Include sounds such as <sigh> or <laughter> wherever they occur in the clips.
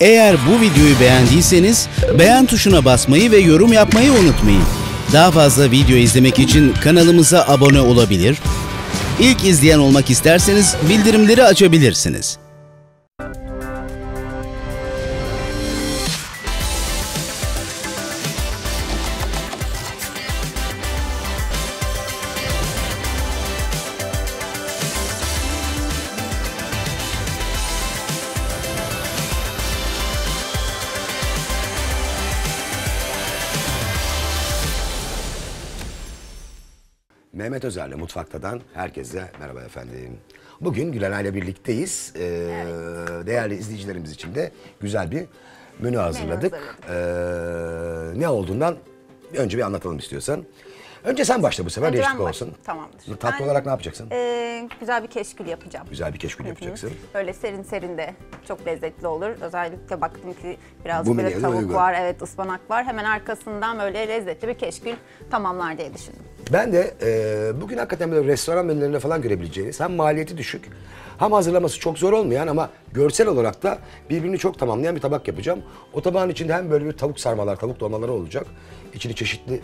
Eğer bu videoyu beğendiyseniz beğen tuşuna basmayı ve yorum yapmayı unutmayın. Daha fazla video izlemek için kanalımıza abone olabilir, İlk izleyen olmak isterseniz bildirimleri açabilirsiniz. Mehmet Özer'le Mutfak'tadan herkese merhaba efendim. Bugün Gülenay ile birlikteyiz. Ee, Değerli izleyicilerimiz için de güzel bir menü hazırladık. Ee, ne olduğundan önce bir anlatalım istiyorsan. Önce sen başla bu sefer değişiklik olsun. tamamdır. Tatlı Ben- olarak ne yapacaksın? Ee, güzel bir keşkül yapacağım. Güzel bir keşkül yapacaksın. Böyle serin serin de çok lezzetli olur. Özellikle baktım ki biraz Bu böyle tavuk uygun. var, evet ıspanak var. Hemen arkasından böyle lezzetli bir keşkül tamamlar diye düşündüm. Ben de e, bugün hakikaten böyle restoran menülerinde falan görebileceğiniz hem maliyeti düşük hem hazırlaması çok zor olmayan ama görsel olarak da birbirini çok tamamlayan bir tabak yapacağım. O tabağın içinde hem böyle bir tavuk sarmalar, tavuk dolmaları olacak. İçini çeşitli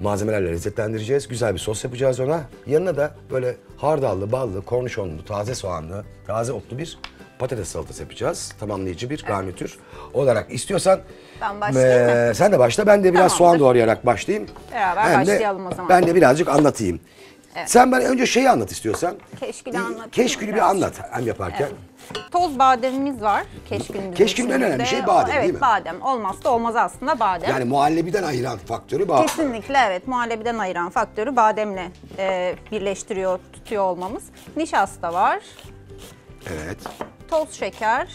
malzemelerle lezzetlendireceğiz. Güzel bir sos yapacağız ona. Yanına da böyle hardallı, ballı, kornişonlu, taze soğanlı, taze otlu bir patates salatası yapacağız. Tamamlayıcı bir garnitür olarak istiyorsan Ben başlayayım mı? sen de başla. Ben de biraz Tamamdır. soğan doğrayarak başlayayım. Beraber Hem de başlayalım o zaman. Ben de birazcık anlatayım. Sen bana önce şeyi anlat istiyorsan. Keşkülü anlatayım Keşkülü bir anlat hem yaparken. Toz bademimiz var keşkülümüzün Keşkülün en önemli şey badem, evet, değil mi? badem. Olmazsa olmaz aslında badem. Yani muhallebiden ayıran faktörü bu. Kesinlikle evet. Muhallebiden ayıran faktörü bademle e, birleştiriyor, tutuyor olmamız. Nişasta var, Evet. toz şeker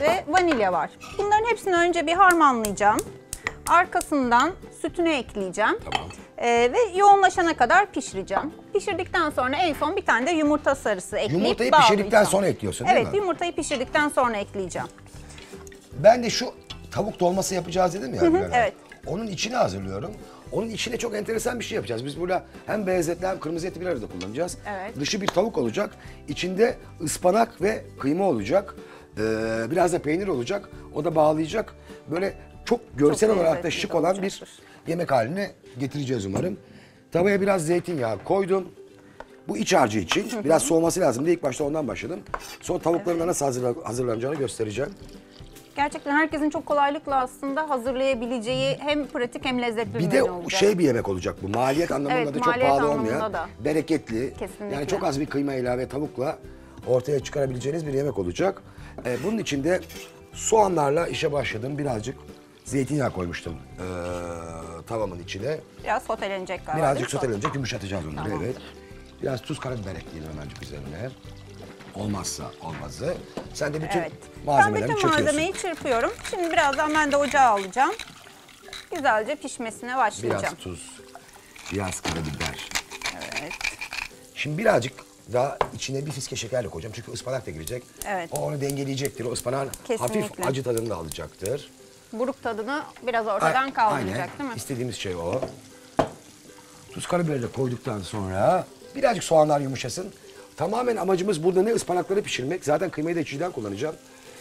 ve vanilya var. Bunların hepsini önce bir harmanlayacağım. Arkasından sütünü ekleyeceğim. Tamam. E, ve yoğunlaşana kadar pişireceğim. Pişirdikten sonra en son bir tane de yumurta sarısı ekleyip Yumurtayı pişirdikten bağlayacağım. sonra ekliyorsun değil evet, mi? yumurtayı pişirdikten sonra ekleyeceğim. Ben de şu tavuk dolması yapacağız dedim ya. Hanım. evet. Onun içini hazırlıyorum. Onun içine çok enteresan bir şey yapacağız. Biz burada hem beyaz etli hem kırmızı eti bir arada kullanacağız. Evet. Dışı bir tavuk olacak. İçinde ıspanak ve kıyma olacak. Ee, biraz da peynir olacak. O da bağlayacak. Böyle çok görsel Çok olarak da lezzetli şık olan bir olacaktır. yemek haline getireceğiz umarım. Tavaya biraz zeytinyağı koydum. Bu iç harcı için biraz soğuması lazım diye ilk başta ondan başladım. Sonra tavukların da nasıl hazırla- hazırlanacağını göstereceğim. Gerçekten herkesin çok kolaylıkla aslında hazırlayabileceği hem pratik hem lezzetli bir Bir menü de olacak. şey bir yemek olacak bu. Maliyet anlamında Evet, da çok maliyet pahalı anlamında olmayan, da. bereketli. Kesinlikle. Yani çok az bir kıyma ilave tavukla ortaya çıkarabileceğiniz bir yemek olacak. Ee, bunun için de soğanlarla işe başladım. Birazcık zeytinyağı koymuştum ee, tavamın içine. Biraz sotelenecek galiba. Birazcık sotelenecek yumuşatacağız onları Tamam. evet. Biraz tuz karabiber ekleyelim hemencik üzerine. Olmazsa olmazı. Sen de bütün Evet. Ben malzemeleri bütün malzemeyi çırpıyorum. Şimdi birazdan ben de ocağa alacağım. Güzelce pişmesine başlayacağım. Biraz tuz, biraz karabiber. Evet. Şimdi birazcık daha içine bir fiske şekerle koyacağım. Çünkü ıspanak da girecek. Evet. O onu dengeleyecektir. O ıspanağın hafif Kesinlikle. acı tadını da alacaktır. Buruk tadını biraz ortadan A- kaldıracak aynen. değil mi? İstediğimiz şey o. Tuz karabiberi de koyduktan sonra birazcık soğanlar yumuşasın. Tamamen amacımız burada ne ıspanakları pişirmek. Zaten kıymayı da içinden kullanacağım.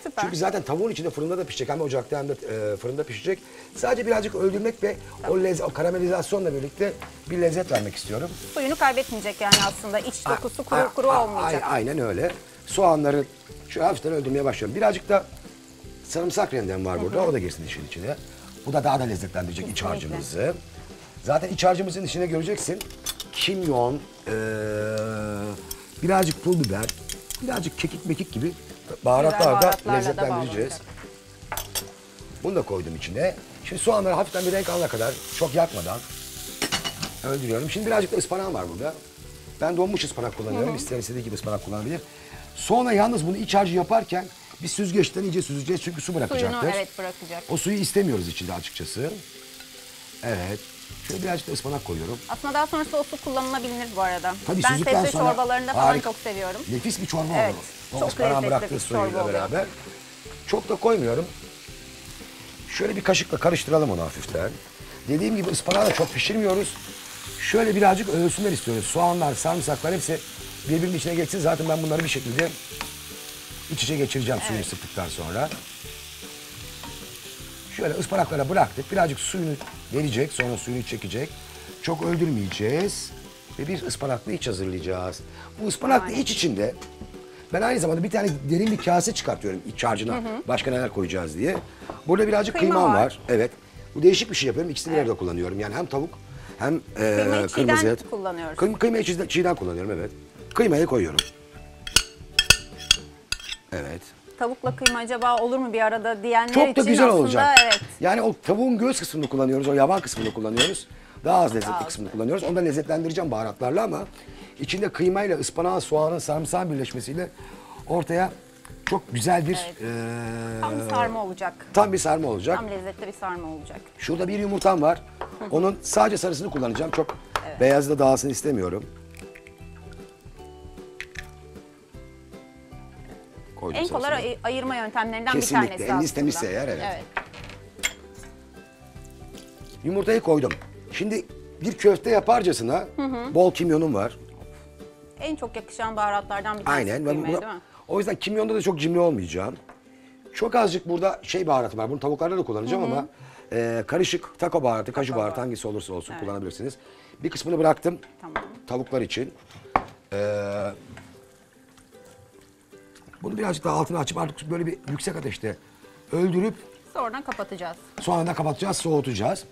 Süper. Çünkü zaten tavuğun içinde fırında da pişecek. Hem ocakta hem de e, fırında pişecek. Sadece birazcık öldürmek ve o, lez- o karamelizasyonla birlikte bir lezzet vermek istiyorum. Suyunu kaybetmeyecek yani aslında. İç dokusu kuru A- kuru olmayacak. Aynen öyle. Soğanları şu hafiften öldürmeye başlıyorum. Birazcık da sarımsak rendem var burada. O da girsin işin içine. Bu da daha da lezzetlendirecek iç harcımızı. Zaten iç harcımızın içine göreceksin. Kimyon, eee, birazcık pul biber, birazcık kekik mekik gibi baharatlar da lezzetlendireceğiz. Bunu da koydum içine. Şimdi soğanları hafiften bir renk alana kadar çok yakmadan öldürüyorum. Şimdi birazcık da ıspanağım var burada. Ben donmuş ıspanak kullanıyorum. İsteyen istediği gibi ıspanak kullanabilir. Sonra yalnız bunu iç harcı yaparken bir süzgeçten iyice süzeceğiz çünkü su bırakacaktır. Suyunu evet bırakacak. O suyu istemiyoruz içinde açıkçası. Evet. Şöyle birazcık da ıspanak koyuyorum. Aslında daha sonrasında o su kullanılabilir bu arada. Tabii ben sebze sonra çorbalarında falan harika. çok seviyorum. Nefis bir çorba Evet, olur. O çok ıspanağın bıraktığı suyuyla çorba oluyor. beraber. Çok da koymuyorum. Şöyle bir kaşıkla karıştıralım onu hafiften. Dediğim gibi ıspanağı da çok pişirmiyoruz. Şöyle birazcık ölsünler istiyoruz. Soğanlar, sarımsaklar hepsi birbirinin içine geçsin. Zaten ben bunları bir şekilde iç içe geçireceğim suyunu sıktıktan sonra. Şöyle ıspanaklara bıraktık. Birazcık suyunu verecek, sonra suyunu çekecek. Çok öldürmeyeceğiz. Ve bir ıspanaklı iç hazırlayacağız. Bu ıspanaklı iç içinde ben aynı zamanda bir tane derin bir kase çıkartıyorum iç harcına. Başka neler koyacağız diye. Burada birazcık Kıyma kıymam var. var. Evet. Bu değişik bir şey yapıyorum. İkisini bir arada kullanıyorum. Yani hem tavuk hem e, Kıymayı çiğden kırmızı et. kullanıyoruz. Kıym kıymayı çiğden, çiğden kullanıyorum evet. Kıymayı koyuyorum. Evet. Tavukla kıyma acaba olur mu bir arada diyenler Çok da için güzel aslında olacak. evet. Yani o tavuğun göğüs kısmını kullanıyoruz, o yavan kısmını kullanıyoruz. Daha az lezzetli az. kısmını kullanıyoruz. Onu da lezzetlendireceğim baharatlarla ama içinde kıymayla ıspanağın, soğanın, sarımsağın birleşmesiyle ortaya çok güzel bir Evet. eee, Tam sarma olacak. tam bir sarma olacak. Tam lezzetli bir sarma olacak. Şurada bir yumurtam var. Onun sadece sarısını kullanacağım. Çok beyazı da dağılsın istemiyorum. Koydum En kolay ay- ayırma yöntemlerinden Kesinlikle. bir tanesi Eliniz aslında. temizse eğer, evet. evet. Yumurtayı koydum. Şimdi bir köfte yaparcasına bol kimyonum var. En çok yakışan baharatlardan bir tanesi Aynen. Kıymaya buna- değil mi? o yüzden kimyonda da çok cimri olmayacağım. Çok azıcık burada şey baharatı var. Bunu tavuklarda da kullanacağım ama e, karışık taco baharatı, kaju baharatı hangisi olursa olsun kullanabilirsiniz. Bir kısmını bıraktım. Tamam. Tavuklar için. Ee, bunu birazcık daha altını açıp artık böyle bir yüksek ateşte öldürüp Sonra kapatacağız. da kapatacağız, soğutacağız.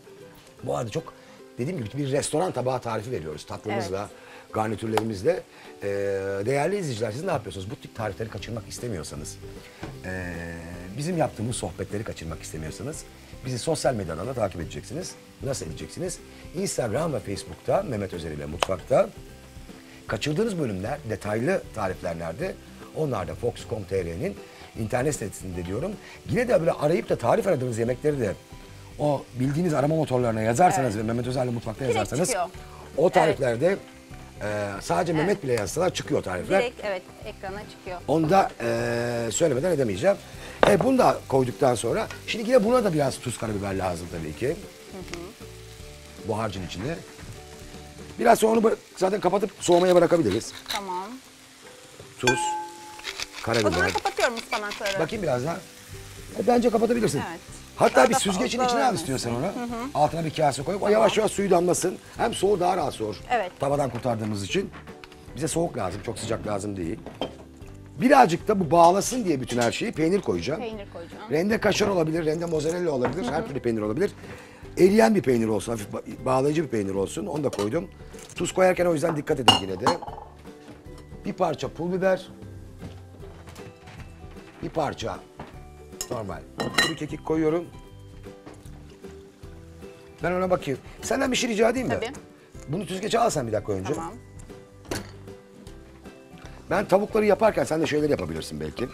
Bu arada çok dediğim gibi bir restoran tabağı tarifi veriyoruz tatlımızla, garnitürlerimizle. Ee, değerli izleyiciler siz ne yapıyorsunuz? Bu tip tarifleri kaçırmak istemiyorsanız, ee, bizim yaptığımız sohbetleri kaçırmak istemiyorsanız bizi sosyal medyadan da takip edeceksiniz. Nasıl edeceksiniz? Instagram ve Facebook'ta Mehmet Özer ile Mutfak'ta Kaçırdığınız bölümler, detaylı tarifler nerede? Onlar da Fox.com.tr'nin internet sitesinde diyorum. Yine de böyle arayıp da tarif aradığınız yemekleri de o bildiğiniz arama motorlarına yazarsanız ve Mehmet Özer'le mutfakta Direkt yazarsanız çıkıyor. o tariflerde e, sadece Mehmet bile yazsalar çıkıyor tarifler. Direkt evet ekrana çıkıyor. Onu da e, söylemeden edemeyeceğim. E, bunu da koyduktan sonra şimdi yine buna da biraz tuz karabiber lazım tabii ki. Bu harcın içine. Biraz sonra onu zaten kapatıp soğumaya bırakabiliriz. Tamam. Tuz, O karabiber. zaman kapatıyorum ıspanakları. Bakayım biraz daha. E, bence kapatabilirsin. Evet. Hatta Daha bir da süzgecin içine al istiyorsan onu. Altına bir kase koyup o yavaş yavaş suyu damlasın. Hem soğuğu daha rahat soğur. Evet. Tavadan kurtardığımız için. Bize soğuk lazım, çok sıcak lazım değil. Birazcık da bu bağlasın diye bütün her şeyi peynir koyacağım. Peynir koyacağım. Rende kaşar olabilir, rende mozzarella olabilir, her türlü peynir olabilir. Eriyen bir peynir olsun, hafif ba- bağlayıcı bir peynir olsun. Onu da koydum. Tuz koyarken o yüzden dikkat edin yine de. Bir parça pul biber. Bir parça normal kuru kekik koyuyorum. Ben ona bakayım. Senden bir şey rica edeyim mi? Tabii. Bunu süzgece al sen bir dakika önce. Tamam. Ben tavukları yaparken sen de şeyler yapabilirsin belki.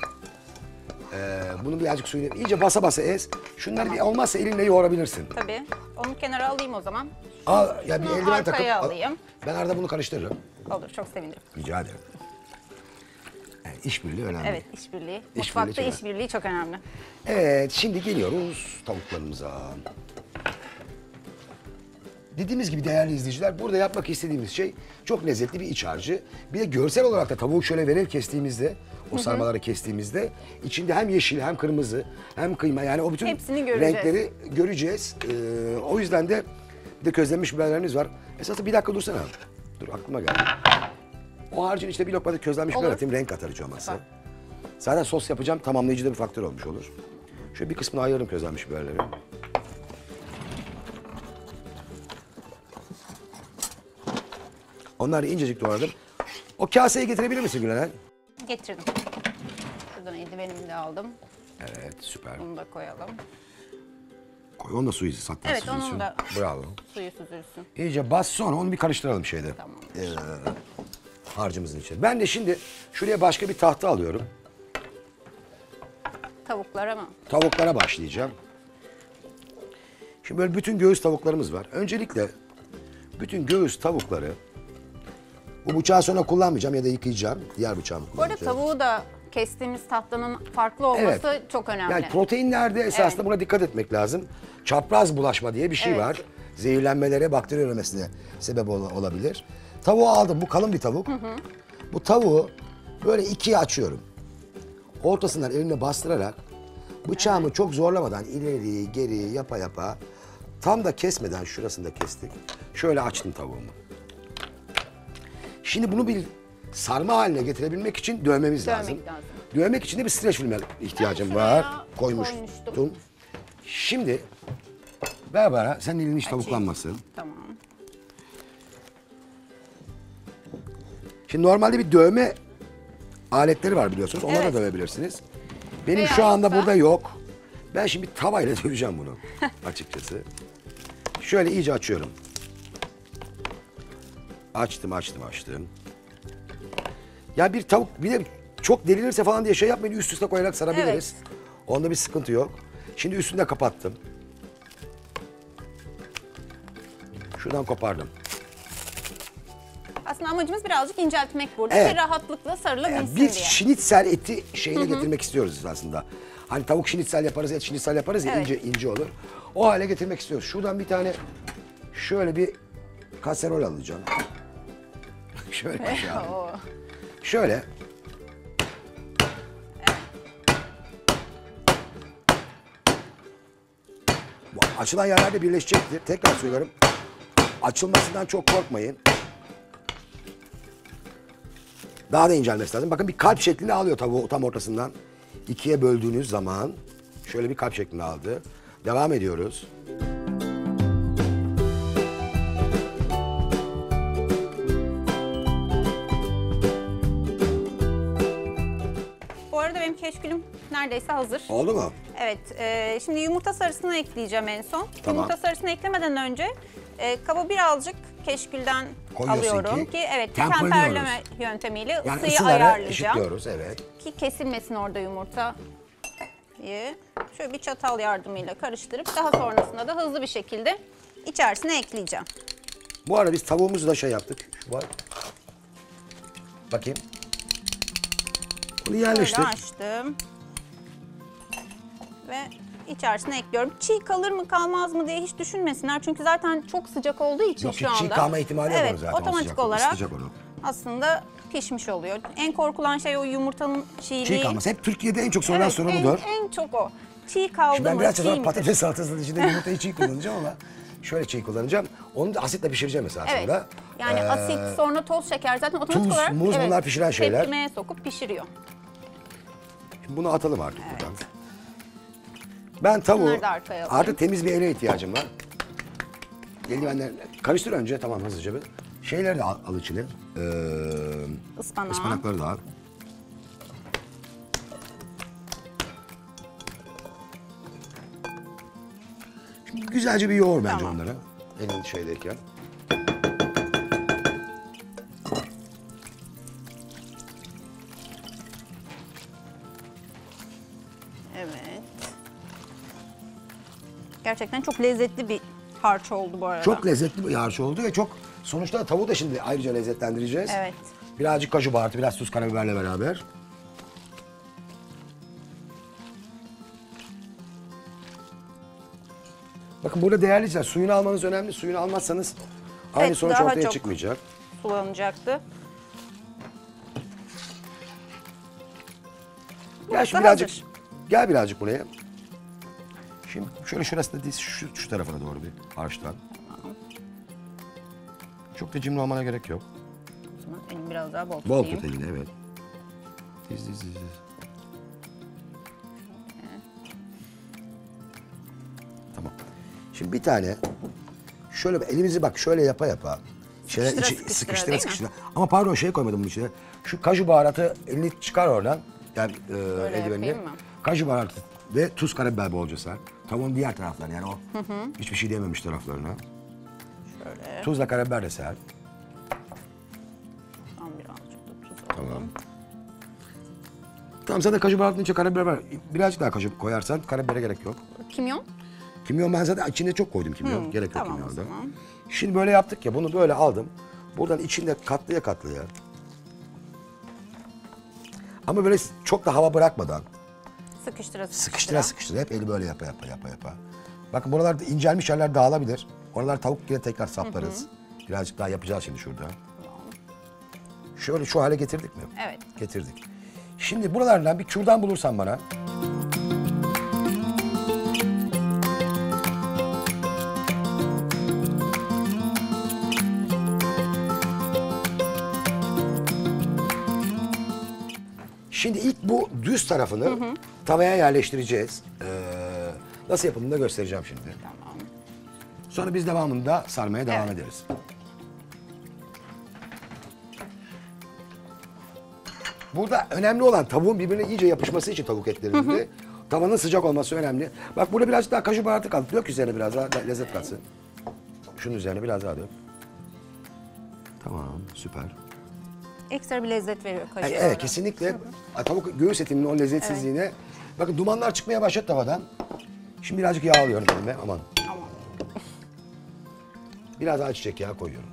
Ee, bunu birazcık suyunu iyice basa basa ez. Şunları bir olmazsa elinle yoğurabilirsin. Tabii. Onu kenara alayım o zaman. Al ya bir Şunu eldiven takıp arkaya al. alayım. Ben arada bunu karıştırırım. Olur çok sevinirim. Rica ederim. Yani işbirliği önemli. Evet işbirliği. Mutfakta işbirliği çok önemli. Evet, şimdi geliyoruz tavuklarımıza. Dediğimiz gibi değerli izleyiciler, burada yapmak istediğimiz şey çok lezzetli bir iç harcı. Bir de görsel olarak da tavuğu şöyle verev kestiğimizde, o sarmaları kestiğimizde içinde hem yeşil hem kırmızı hem kıyma yani o bütün Hepsini göreceğiz. renkleri göreceğiz. Ee, o yüzden de bir de közlenmiş biberlerimiz var. Esasında bir dakika dursana. Dur aklıma geldi. O harcın içine bir lokma da közlenmiş biber atayım renk atar hiç olmazsa. Zaten sos yapacağım tamamlayıcı da bir faktör olmuş olur. Şöyle bir kısmını ayırırım közlenmiş biberleri. Onları incecik doğradım. O kaseyi getirebilir misin Gülenen? Getirdim. Şuradan eldivenimi de aldım. Evet süper. Bunu da koyalım. Koy onu da suyu hatta Evet, süzülsün. onun da- Bravo. Suyu süzülsün. İyice bas sonra onu bir karıştıralım şeyde. Tamam. Ee, harcımızın içine. Ben de şimdi şuraya başka bir tahta alıyorum. Tavuklara mı? Tavuklara başlayacağım. Şimdi böyle bütün göğüs tavuklarımız var. Öncelikle bütün göğüs tavukları bu bıçağı sonra kullanmayacağım ya da yıkayacağım. Diğer bıçağımı Bu arada kullanacağım. tavuğu da kestiğimiz tahtanın farklı olması çok önemli. Yani proteinlerde esasında Evet. buna dikkat etmek lazım. Çapraz bulaşma diye bir şey Evet. var. Zehirlenmelere, bakteri üremesine sebep ol- olabilir. Tavuğu aldım. Bu kalın bir tavuk. Bu tavuğu böyle ikiye açıyorum. ortasından elimle bastırarak bıçağımı çok zorlamadan ileri geri yapa yapa tam da kesmeden şurasını da kestik. Şöyle açtım tavuğumu. Şimdi bunu bir sarma haline getirebilmek için dövmemiz Dövmek lazım. lazım. Dövmek için de bir streç filme ihtiyacım Ben var. Koymuştum. koymuştum. Şimdi ver bana sen elin hiç Açayım. tavuklanmasın. Tamam. Şimdi normalde bir dövme aletleri var biliyorsunuz. Onlarla Evet. dövebilirsiniz. Benim Veya şu anda yoksa- burada yok. Ben şimdi tavayla <laughs> döveceğim bunu <laughs> açıkçası. Şöyle iyice açıyorum. Açtım, açtım, açtım. Ya bir tavuk bir de çok delinirse falan diye şey yapmayın üst üste koyarak sarabiliriz. Onda bir sıkıntı yok. Şimdi üstünü de kapattım. Şuradan kopardım. Aslında amacımız birazcık inceltmek burada Evet. ki rahatlıkla sarılabilsin Yani bir diye. şinitsel eti şeyine getirmek istiyoruz aslında. Hani tavuk şinitsel yaparız, et şinitsel yaparız ya Evet. ince ince olur. O hale getirmek istiyoruz. Şuradan bir tane şöyle bir kaserol alacağım. <laughs> şöyle bir şey. <laughs> Şöyle. Açılan yerlerde birleşecektir. Tekrar söylüyorum. Açılmasından çok korkmayın. Daha da incelmesi lazım. Bakın bir kalp şeklini alıyor tavuğu tam ortasından. İkiye böldüğünüz zaman şöyle bir kalp şeklini aldı. Devam ediyoruz. Bu arada benim keşkülüm neredeyse hazır. Oldu mu? Evet, e, şimdi yumurta sarısını ekleyeceğim en son. Tamam. Yumurta sarısını eklemeden önce e, kaba birazcık keşkülden Koyuyorsun alıyorum ki ki, evet temperleme yöntemiyle Yani ısıyı ayarlayacağım eşitliyoruz. Evet. ki kesilmesin orada yumurta. Şöyle bir çatal yardımıyla karıştırıp daha sonrasında da hızlı bir şekilde içerisine ekleyeceğim. Bu arada biz tavuğumuzu da şey yaptık. Şu var. Bakayım. Bunu yerleştir. Böyle açtım. Ve içerisine ekliyorum. Çiğ kalır mı kalmaz mı diye hiç düşünmesinler. Çünkü zaten çok sıcak olduğu için Yok, şu çiğ anda. kalma ihtimali evet, onun zaten, o otomatik sıcaklık olarak onu. aslında pişmiş oluyor. En korkulan şey o yumurtanın çiğliği. Çiğ kalması. Hep Türkiye'de en çok sorulan Evet, soru en, budur. en çok o. Çiğ kaldı Şimdi ben mı? biraz çiğ sonra patates salatasının içinde <laughs> yumurtayı çiğ kullanacağım ama şöyle çiğ kullanacağım. Onu da asitle pişireceğim mesela Evet. sonra. Yani Ee, asit sonra toz şeker zaten otomatik tuz, olarak muz bunlar pişiren şeyler. tepkimeye sokup pişiriyor. Şimdi bunu atalım artık buradan. Ben tavuğu Bunları da arkaya alayım. artık temiz bir ele ihtiyacım var. Eldivenler karıştır önce tamam hızlıca bir. Şeyleri de al, al içine. Ee, Ispanağı. ıspanakları da al. Şimdi güzelce bir yoğur bence Tamam. onları. Elin şeydeyken. Gerçekten çok lezzetli bir harç oldu bu arada. Çok lezzetli bir harç oldu ve çok sonuçta tavuğu da şimdi ayrıca lezzetlendireceğiz. Evet. Birazcık kaju baharatı, biraz tuz karabiberle beraber. Bakın burada değerli şeyler. Suyunu almanız önemli. Suyunu almazsanız aynı Evet, sonuç ortaya çıkmayacak. Sulanacaktı. Gel şu birazcık. hazır. Gel birazcık buraya. Şimdi şöyle şurasında diz şu, şu tarafına doğru bir harçtan. Çok da cimri olmana gerek yok. Elimi biraz daha bol Bol tutayım. tut elini evet. Diz diz diz. diz. Tamam. Şimdi bir tane şöyle elimizi bak şöyle yapa yapa. Şeyler Sıkıştıra içi- sıkıştıra, sıkıştıra değil sıkıştıra. Ama pardon şey koymadım bunun içine. Şu kaju baharatı elini çıkar oradan. Yani e, eldivenini. Kaju baharatı ve tuz karabiber bolca ser. Tavuğun diğer taraflarına yani o hiçbir şey diyememiş taraflarına. Şöyle Tuzla karabiber de ser. tam birazcık da tuz Tamam. Tamam zaten kaju baharatının içine karabiber var. Birazcık daha kaju koyarsan karabibere gerek yok. Kimyon. Kimyon ben zaten içinde çok koydum kimyon. Gerek yok tamam o kimyonda. zaman. Şimdi böyle yaptık ya bunu böyle aldım. Buradan içinde katlıya katlıya. Ama böyle çok da hava bırakmadan. Sıkıştıra sıkıştıra. Sıkıştıra sıkıştıra. Hep eli böyle yapa yapa yapa yapa. Bakın buralarda incelmiş yerler dağılabilir. Oralar tavuk yine tekrar saplarız. Birazcık daha yapacağız şimdi şurada. Şöyle şu hale getirdik mi? Evet. Getirdik. Şimdi buralardan bir kürdan bulursan bana. Şimdi ilk bu düz tarafını tavaya yerleştireceğiz. Ee, nasıl yapıldığını da göstereceğim şimdi. Tamam. Sonra biz devamında sarmaya devam Evet. ederiz. Burada önemli olan tavuğun birbirine iyice yapışması için tavuk etlerinde tavanın sıcak olması önemli. Bak burada birazcık daha kaju baharatı kaldı. Dök üzerine biraz daha lezzet katsın. Şunun üzerine biraz daha dök. Tamam, süper. Ekstra bir lezzet veriyor Yani kaşığı. evet, kesinlikle tavuk göğüs etinin o lezzetsizliğine. Bakın dumanlar çıkmaya başladı tavadan. Şimdi birazcık yağ alıyorum elime. Aman. Tamam. Biraz daha çiçek yağı koyuyorum.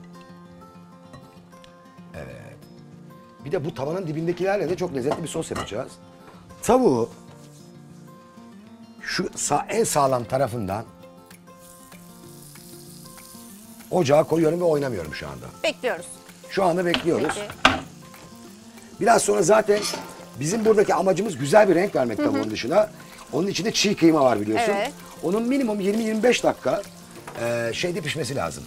Evet. Bir de bu tavanın dibindekilerle de çok lezzetli bir sos yapacağız. Tavuğu şu sağ, en sağlam tarafından ocağa koyuyorum ve oynamıyorum şu anda. Bekliyoruz. Şu anda bekliyoruz. Peki. Biraz sonra zaten bizim buradaki amacımız güzel bir renk vermek tavuğun dışına. Onun içinde çiğ kıyma var biliyorsun. Evet. Onun minimum 20-25 dakika e, şeyde pişmesi lazım.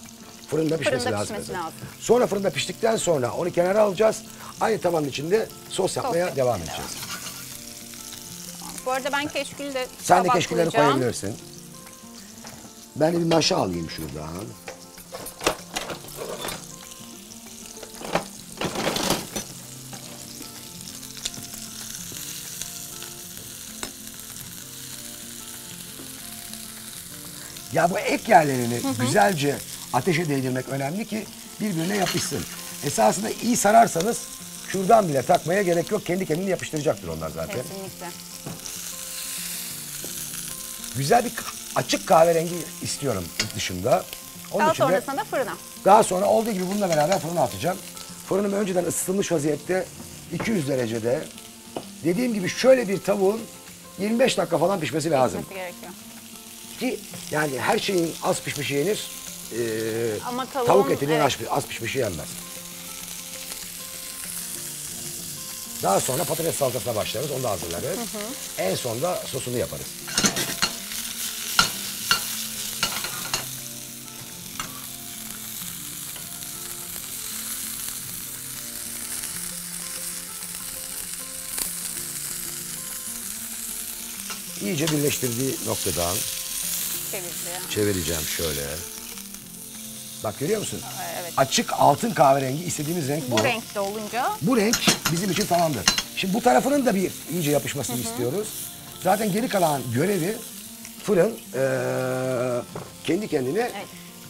Fırında pişmesi Fırında lazım. pişmesi lazım. Sonra fırında piştikten sonra onu kenara alacağız. Aynı tavanın içinde sos yapmaya yapmaya devam edeceğiz. Bu arada ben keşkül de Sen de keşkülleri koyabilirsin. Ben de bir maşa alayım şuradan. Ya bu ek yerlerini güzelce ateşe değdirmek önemli ki birbirine yapışsın. Esasında iyi sararsanız şuradan bile takmaya gerek yok. Kendi kendini yapıştıracaktır onlar zaten. Kesinlikle. Güzel bir açık kahverengi istiyorum dışında. Onun Daha için de sonrasında da fırına. daha sonra olduğu gibi bununla beraber fırına atacağım. Fırınım önceden ısıtılmış vaziyette 200 derecede. Dediğim gibi şöyle bir tavuğun 25 dakika falan pişmesi lazım. Pişmesi gerekiyor. Ki yani her şeyin az pişmişi yenir. ee, Ama tavuğun, tavuk etinin evet. az, az pişmişi yenmez. Daha sonra patates salatasına başlarız. Onu da hazırlarız. En sonda sosunu yaparız. İyice birleştirdiği noktadan Çevireceğim. çevireceğim şöyle. Bak görüyor musun? Evet. Açık altın kahverengi istediğimiz renk bu. Bu renkte olunca Bu renk bizim için tamamdır. Şimdi bu tarafının da bir iyice yapışmasını istiyoruz. Zaten geri kalan görevi fırın eee, kendi kendine evet.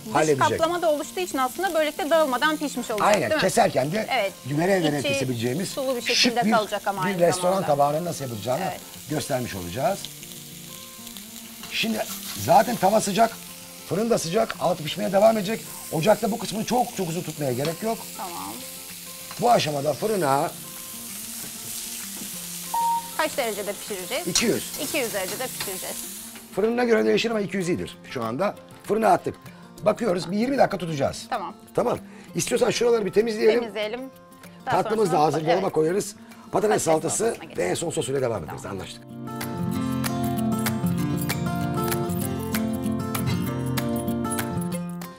dış halledecek. kaplama da oluştuğu için aslında böylelikle dağılmadan pişmiş olacak Aynen değil mi? keserken de Evet. İçi kesebileceğimiz sulu bir şık şekilde bir, kalacak ama bir restoran zamanda. tabağının nasıl yapılacağını Evet. göstermiş olacağız. Şimdi zaten tava sıcak, fırın da sıcak, altı pişmeye devam edecek. Ocakta bu kısmını çok çok uzun tutmaya gerek yok. Tamam. Bu aşamada fırına Kaç derecede pişireceğiz? 200. 200 derecede pişireceğiz. Fırınına göre değişir ama 200 iyidir şu anda. Fırına attık. Bakıyoruz bir 20 dakika tutacağız. Tamam. Tamam. İstiyorsan şuraları bir temizleyelim. Temizleyelim. Daha Tatlımızı da sonrasında- hazır dolaba Evet. koyarız. Patates, Patates salatası ve geçelim. en son sosuyla devam ederiz. Anlaştık.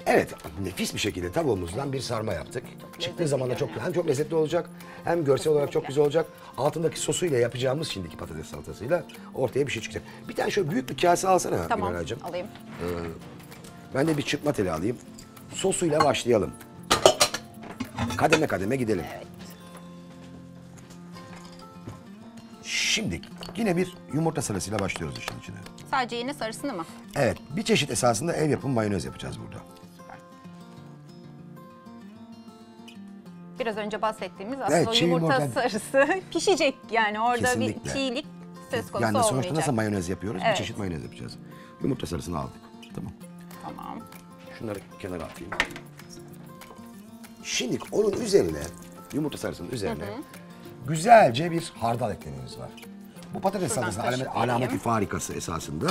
Evet, nefis bir şekilde tavuğumuzdan bir sarma yaptık. Çıktığı zaman da çok hem çok lezzetli olacak, hem görsel olarak çok güzel olacak. Altındaki sosuyla yapacağımız şimdiki patates salatasıyla ortaya bir şey çıkacak. Bir tane şöyle büyük bir kase alsana Tamam. Mineral'cim. Alayım. Ben de bir çırpma teli alayım. Sosuyla başlayalım. Kademe kademe gidelim. Evet. Şimdi yine bir yumurta sarısıyla başlıyoruz işin içine. Sadece yine sarısını mı? Evet, bir çeşit esasında ev yapımı mayonez yapacağız burada. Biraz önce bahsettiğimiz aslında Evet, o çiğ yumurta yumurta- sarısı <laughs> pişecek yani orada Kesinlikle. bir çiğlik söz konusu Yani sonuçta olmayacak. nasıl mayonez yapıyoruz? Evet. Bir çeşit mayonez yapacağız. Yumurta sarısını aldık. Tamam. Tamam. Şunları kenara atayım. Şimdi onun üzerine, yumurta sarısının üzerine güzelce bir hardal eklememiz var. Bu patates Şuradan salatası alamet, kaşıklayayım. alameti farikası esasında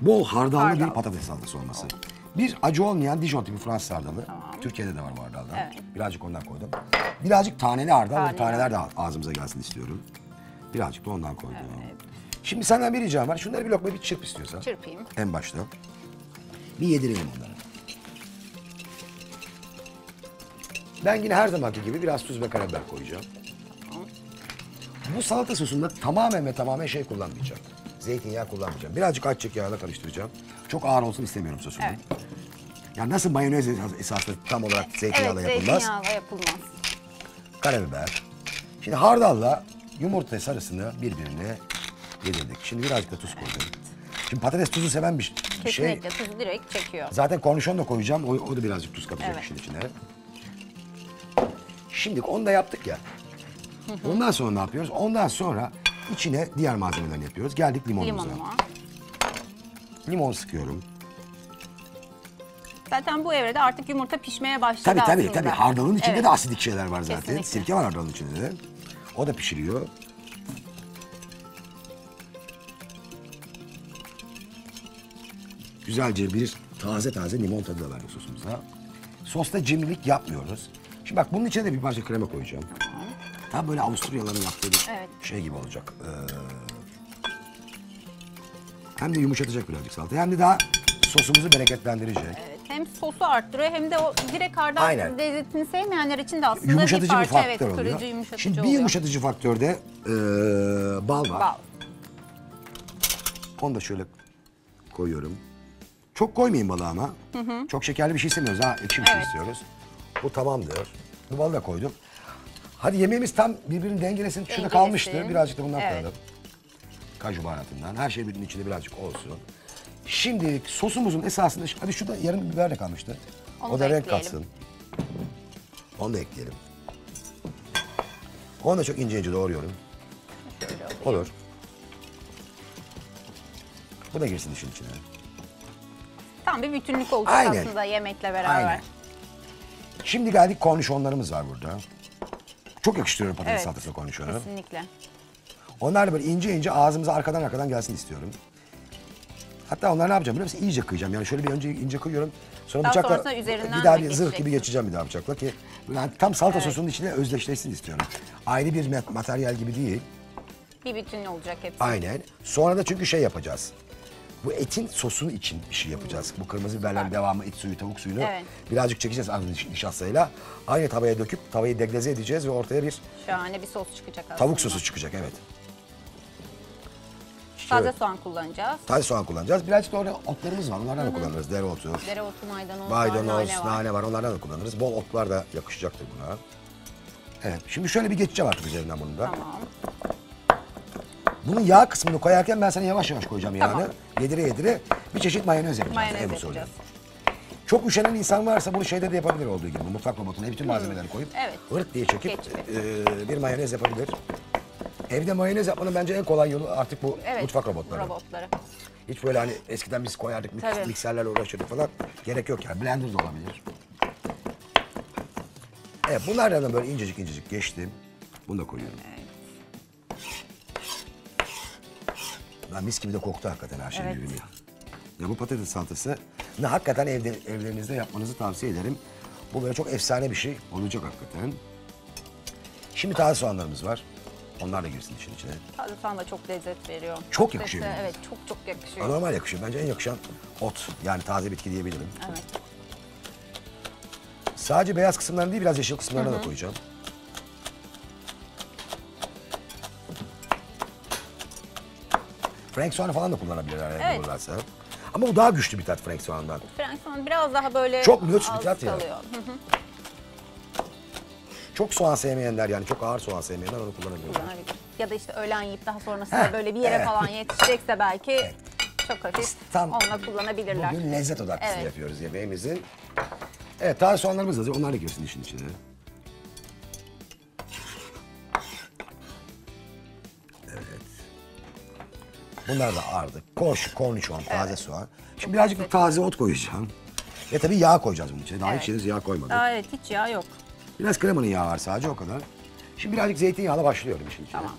bol hardallı Hardal. bir patates salatası olması. Bir acı olmayan Dijon tipi Fransız hardalı. Türkiye'de de var bu hardaldan. Evet. Birazcık ondan koydum. Birazcık taneli hardal. Taneli taneler de ağzımıza gelsin istiyorum. Birazcık da ondan koydum. Şimdi senden bir ricam var. Şunları bir lokma bir çırp istiyorsan. Çırpayım. En başta. Bir yedirelim onları. Ben yine her zamanki gibi biraz tuz ve karabiber koyacağım. Bu salata sosunda tamamen ve tamamen şey kullanmayacağım. Zeytinyağı kullanmayacağım. Birazcık ayçiçek yağıyla karıştıracağım. Çok ağır olsun istemiyorum sosumun. Evet. Yani nasıl mayonez esasında tam olarak Evet, zeytinyağıyla yapılmaz. zeytinyağla yapılmaz. Karabiber. Şimdi hardalla yumurta sarısını birbirine yedirdik. Şimdi birazcık da tuz koydum. Şimdi patates tuzu seven bir bir şey. Kesinlikle tuzu direkt çekiyor. Zaten kornişon da koyacağım. O, o da birazcık tuz katacak Evet. işin içine. Şimdi onu da yaptık ya. Ondan sonra ne yapıyoruz? Ondan sonra içine diğer malzemelerini yapıyoruz. Geldik limonumuza. Limonuma. Limon sıkıyorum. Zaten bu evrede artık yumurta pişmeye başladı Tabii tabii aslında. tabii. Hardalın içinde Evet. de asidik şeyler var zaten. Kesinlikle. Sirke var hardalın içinde de. O da pişiriyor. Güzelce bir taze taze limon tadı da verdik sosumuza. Sosta cimrilik yapmıyoruz. Şimdi bak bunun içine de bir parça krema koyacağım. Tam böyle Avusturyalıların yaptığı bir Evet. şey gibi olacak. Ee, hem de yumuşatacak birazcık salata. Hem de daha sosumuzu bereketlendirecek. Evet, hem sosu arttırıyor hem de o direkt hardal Aynen. lezzetini sevmeyenler için de aslında yumuşatıcı bir bir, parça faktör evet, oluyor. yumuşatıcı Şimdi bir yumuşatıcı faktörde eee bal var. Bal. Onu da şöyle koyuyorum. Çok koymayın balı ama. Çok şekerli bir şey istemiyoruz. Daha ekşi bir şey Evet. istiyoruz. Bu tamamdır. Bu balı da koydum. Hadi yemeğimiz tam birbirini dengelesin. Şurada Dengelesin. kalmıştı. Birazcık da bundan Evet. koyalım. Kaju baharatından. Her şey birbirinin içinde birazcık olsun. Şimdi sosumuzun esasında... Hadi şurada yarım biber de kalmıştı. Onu o da da renk ekleyelim. katsın. Onu da ekleyelim. Onu da çok ince ince doğruyorum. Olur. Bu da girsin işin içine. Tam bir bütünlük olacak Aynen. aslında yemekle beraber. Aynen. Şimdi geldik kornişonlarımız var burada. Çok yakıştırıyorum patates Evet. salatasına kornişonu. Kesinlikle. Onlar da böyle ince ince ağzımıza arkadan arkadan gelsin istiyorum. Hatta onları ne yapacağım biliyor musun? İyice kıyacağım. Yani şöyle bir önce ince kıyıyorum. Sonra Daha bıçakla bir daha bir zırh gibi geçeceğim bir daha bıçakla ki hani tam salata sosunun içine özdeşleşsin istiyorum. Ayrı bir mat- materyal gibi değil. Bir bütün olacak hepsi. Aynen. Sonra da çünkü şey yapacağız. Bu etin sosunu için bir şey yapacağız. Bu kırmızı biberlerin devamı et suyu, tavuk suyunu Evet. birazcık çekeceğiz niş- nişastayla. Aynı tavaya döküp tavayı degleze edeceğiz ve ortaya bir Şahane bir sos çıkacak aslında. tavuk sosu çıkacak evet. Taze Şöyle, soğan kullanacağız. taze soğan kullanacağız. Birazcık da orada otlarımız var. Onlardan da kullanırız. Dereotu, Dereotu, maydanoz, var, maydanoz, nane var. nane var. Onlardan da kullanırız. Bol otlar da yakışacaktır buna. Evet. Şimdi şöyle bir geçeceğim artık üzerinden bunu da. Tamam. Bunun yağ kısmını koyarken ben sana yavaş yavaş koyacağım yağını. Tamam. Yedire yedire bir çeşit mayonez yapacağız. Mayonez yapacağız. Çok üşenen insan varsa bunu şeyde de yapabilir olduğu gibi. Mutfak robotuna bütün malzemeleri koyup. Evet. hırt diye çekip Geçti. e, bir mayonez yapabilir. Evde mayonez yapmanın bence en kolay yolu artık bu Evet. mutfak robotları. Robotları. Hiç böyle hani eskiden biz koyardık Tabii. mikserlerle uğraşıyorduk falan. Gerek yok yani. Blender de olabilir. Evet bunlardan da böyle incecik incecik geçtim. Bunu da koyuyorum. Lan mis gibi de koktu hakikaten her şey Evet. birbirine. Ya bu patates salatası ne hakikaten evde, evlerinizde yapmanızı tavsiye ederim. Bu böyle çok efsane bir şey olacak hakikaten. Şimdi taze soğanlarımız var. Onlar da girsin işin içine. Taze soğan da çok lezzet veriyor. Çok yakışıyor. Evet çok çok yakışıyor. Normal yakışıyor. Bence en yakışan ot. Yani taze bitki diyebilirim. Evet. Sadece beyaz kısımlarını değil biraz yeşil kısımlarına da koyacağım. Frank soğanı falan da kullanabilirler eğer Evet. bulurlarsa. Ama bu daha güçlü bir tat Frank soğandan. Frank soğan biraz daha böyle Çok nötr bir tat ya. kalıyor. Hı hı, Çok soğan sevmeyenler yani çok ağır soğan sevmeyenler onu kullanabilir. Ya da işte öğlen yiyip daha sonrasında Heh, böyle bir yere evet. falan yetişecekse belki çok hafif Tam onunla kullanabilirler. Bugün lezzet odaklısını Evet. yapıyoruz yemeğimizin. Evet taze soğanlarımız hazır. Onlar da girsin işin içine. Evet. Bunlar da ardı. Koş, kornişon, taze soğan. Şimdi birazcık da taze ot koyacağım. Ve tabii yağ koyacağız bunun içine. Daha Evet. hiç yağ koymadık. Aa, evet hiç yağ yok. Biraz kremanın yağı var sadece o kadar. Şimdi birazcık zeytinyağla başlıyorum işin içine. Tamam.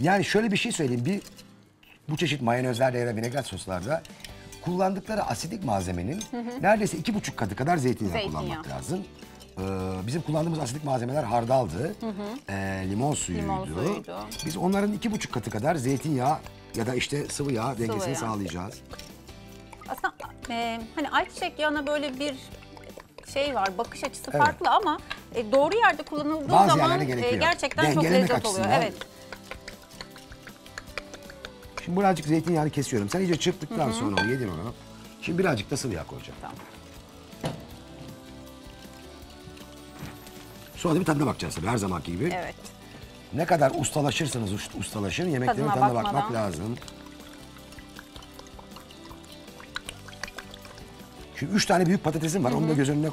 Yani şöyle bir şey söyleyeyim. Bir bu çeşit mayonezlerde ya da vinegret soslarda kullandıkları asidik malzemenin neredeyse iki buçuk katı kadar zeytinyağı, Zeytinyağı. kullanmak lazım. Ee, bizim kullandığımız asidik malzemeler hardaldı, ee, limon suyuydu. Limon suyuydu. Biz onların iki buçuk katı kadar zeytinyağı ya da işte sıvı yağ dengesini yağ. sağlayacağız. Aslında e, hani ayçiçek yağına böyle bir şey var, bakış açısı Evet. farklı ama e, doğru yerde kullanıldığı Bazı zaman e, gerçekten çok Dengelemek lezzet oluyor. açısından. Evet. Şimdi birazcık zeytinyağını kesiyorum. Sen iyice çırptıktan sonra onu yedin onu. Şimdi birazcık da sıvı yağ koyacağım. Tamam. Sonra da bir tadına bakacağız tabii her zamanki gibi. Evet. Ne kadar ustalaşırsanız ust- ustalaşın yemeklerin Tadına tadına, bakmak lazım. Şimdi üç tane büyük patatesim var. Onu da göz önüne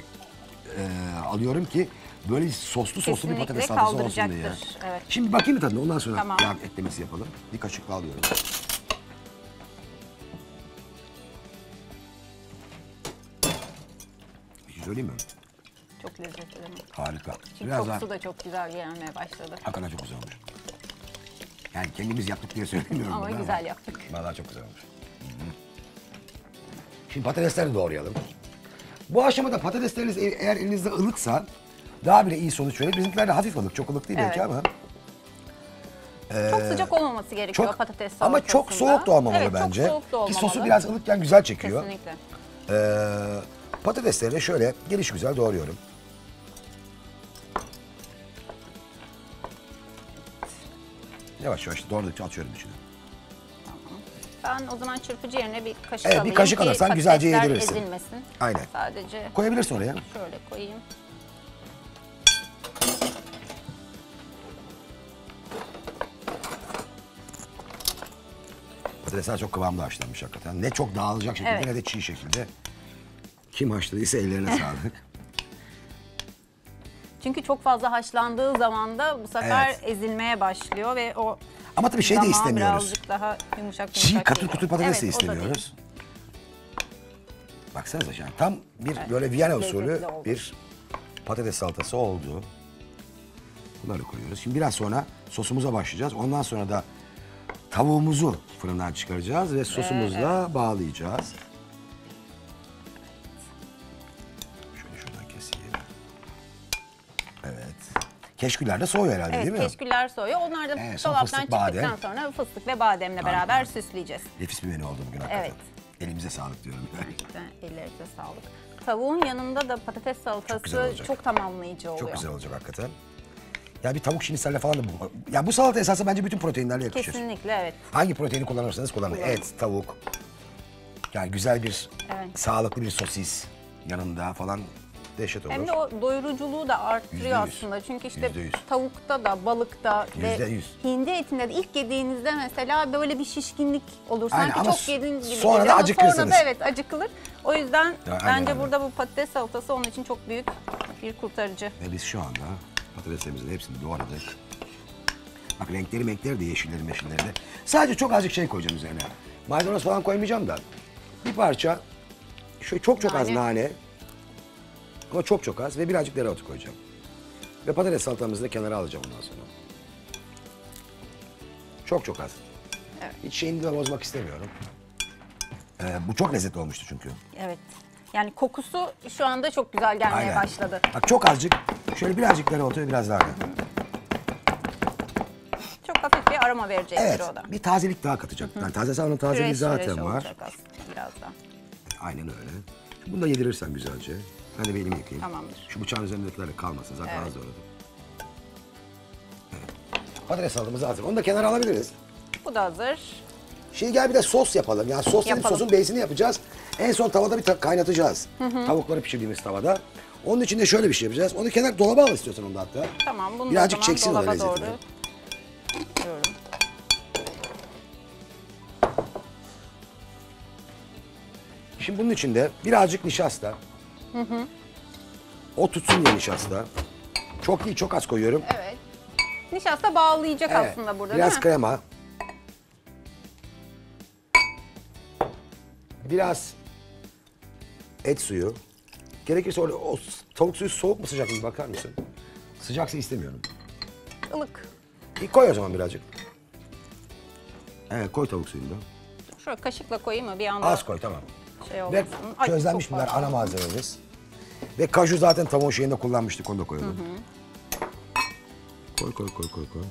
e, alıyorum ki böyle soslu soslu bir patates salatası olsun diye. evet. Şimdi bakayım tadına ondan sonra Tamam. yağ eklemesi yapalım. Bir kaşıkla alıyorum. Bir şey söyleyeyim mi? Çok lezzetli değil mi? Harika. Çünkü Biraz kokusu da çok güzel gelmeye başladı. hakikaten çok güzel olmuş. Yani kendimiz yaptık diye söylemiyorum. Ama bunu güzel yaptık. Vallahi çok güzel olmuş. Hı hı. Şimdi patatesleri doğrayalım. Bu aşamada patatesleriniz e- eğer elinizde ılıksa daha bile iyi sonuç verir. Bizimkiler de hafif ılık, çok ılık değil belki Evet. ama. Çok sıcak olmaması gerekiyor Çok, patates ama salatasında. çok soğuk da olmamalı evet, bence. çok soğuk da olmamalı. Ki sosu biraz ılıkken güzel çekiyor. Kesinlikle. Ee, patatesleri de şöyle geliş güzel doğruyorum. Yavaş yavaş doğradıkça atıyorum içine. Ben o zaman çırpıcı yerine bir kaşık Evet, bir alayım kaşık ki alırsan güzelce patatesler yedirirsin. ezilmesin. Aynen. Sadece Koyabilirsin oraya. şöyle koyayım. Patatesler çok kıvamlı haşlanmış hakikaten. Ne çok dağılacak şekilde Evet. ne de çiğ şekilde. Kim haşladıysa ellerine sağlık. <laughs> Çünkü çok fazla haşlandığı zaman da bu sefer Evet. ezilmeye başlıyor ve o Ama tabii şey de damağı istemiyoruz. birazcık daha yumuşak Çiğ yumuşak katır geliyor. kutur patates de Evet, o da değil. istemiyoruz. Baksanıza yani tam bir böyle Viyana usulü oldu. bir patates salatası oldu. Bunları koyuyoruz. Şimdi biraz sonra sosumuza başlayacağız. Ondan sonra da tavuğumuzu fırından çıkaracağız ve sosumuzla bağlayacağız. Keşküller de soğuyor herhalde Evet, değil mi? keşküller soğuyor. Onlar da Evet, dolaptan fıstık, badem. çıktıktan sonra fıstık ve bademle beraber süsleyeceğiz. Nefis bir menü oldu bugün hakikaten. Evet. Elimize sağlık diyorum. Gerçekten ellerinize sağlık. Tavuğun yanında da patates salatası olacak. çok tamamlayıcı oluyor. Çok güzel olacak hakikaten. Ya bir tavuk şiniselle falan da bu. Ya bu salata esası bence bütün proteinlerle yakışır. Kesinlikle evet. Hangi proteini kullanırsanız kullanın. Kullanın. Et, tavuk. Yani güzel bir, Evet. sağlıklı bir sosis yanında falan dehşet olur. Hem de o doyuruculuğu da arttırıyor aslında. Çünkü işte Yüzde yüz. tavukta da, balıkta Yüzde ve yüz. hindi etinde de ilk yediğinizde mesela böyle bir şişkinlik olur. Aynen, Sanki çok yedin gibi sonra da acıkırsınız. Sonra da evet acıkılır. O yüzden Ya, aynen bence öyle. burada bu patates salatası onun için çok büyük bir kurtarıcı. Ve biz şu anda patateslerimizin hepsini doğradık. Bak renkleri renkleri de yeşilleri meşilleri de. Sadece çok azıcık şey koyacağım üzerine. Maydanoz falan koymayacağım da. Bir parça şöyle çok çok az Nane. Ama çok çok az ve birazcık dereotu koyacağım. Ve patates salatamızı da kenara alacağım ondan sonra. Çok çok az. Evet. Hiç şeyini de bozmak istemiyorum. Ee, bu çok lezzetli olmuştu çünkü. Evet. Yani kokusu şu anda çok güzel gelmeye başladı. Bak çok azıcık, şöyle birazcık dereotu ve biraz daha. Çok hafif bir aroma verecektir Evet, o da. bir tazelik daha katacak. Yani taze sahanın tazeliği Fresh zaten fresh var. olacak aslında biraz da. Aynen öyle. Bunu da yedirirsen güzelce. De bir elimi yıkayayım. Tamamdır. Şu bıçağın üzerindekiler de kalmasın. Zaten Evet. az doğradım. Evet. Patates salatamız hazır. Onu da kenara alabiliriz. Bu da hazır. Şimdi gel bir de sos yapalım. Yani sos Yapalım. sosun beysini yapacağız. En son tavada bir ta- kaynatacağız. Tavukları pişirdiğimiz tavada. Onun için de şöyle bir şey yapacağız. Onu kenar dolaba al istiyorsan onu da hatta. Tamam bunu Birazcık da çeksin dolaba doğru diyorum. Şimdi bunun içinde birazcık nişasta. O tutsun diye nişasta. Çok değil, çok az koyuyorum. Evet. Nişasta bağlayacak Evet, aslında burada Biraz değil mi? krema. Biraz et suyu. Gerekirse orada o tavuk suyu soğuk mu sıcak mı bir bakar mısın? Sıcaksa istemiyorum. Ilık. Bir koy o zaman birazcık. Evet koy tavuk suyunu da. Şöyle kaşıkla koyayım mı bir anda? Az koy tamam. Şey Ve olmasın. Ay, közlenmiş çok pardon. ana malzememiz. Ve kaju zaten tavuğun şeyinde kullanmıştık onu da koyalım. Koy koy koy koy koy.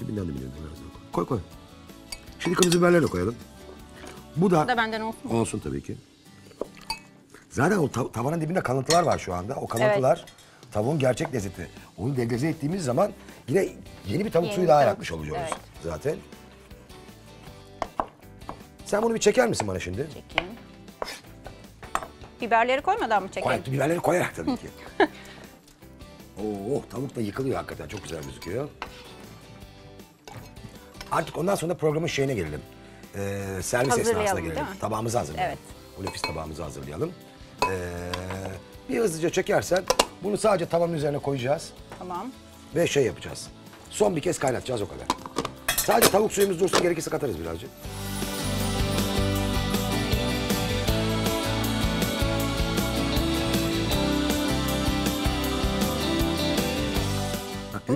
Dibinden de biliyorum. Koy koy. Şimdi kırmızı biberleri de koyalım. Bu da Bu da benden olsun. olsun tabii ki. Zaten o ta- tavanın dibinde kalıntılar var şu anda. O kalıntılar tavuğun gerçek lezzeti. Onu degreze ettiğimiz zaman yine yeni bir tavuk Yeni suyu bir daha tavuk- yapmış oluyoruz evet. zaten. Sen bunu bir çeker misin bana şimdi? Çekeyim. Biberleri koymadan mı çekelim? Koy, biberleri koyarak tabii ki. <laughs> Oo, tavuk da yıkılıyor hakikaten. Çok güzel gözüküyor. Artık ondan sonra programın şeyine gelelim. Ee, servis esnasına gelelim. Tabağımızı hazırlayalım. Evet. O nefis tabağımızı hazırlayalım. Ee, bir hızlıca çekersen bunu sadece tavanın üzerine koyacağız Tamam. ve şey yapacağız. Son bir kez kaynatacağız o kadar. Sadece tavuk suyumuz dursun gerekirse katarız birazcık.